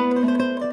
Música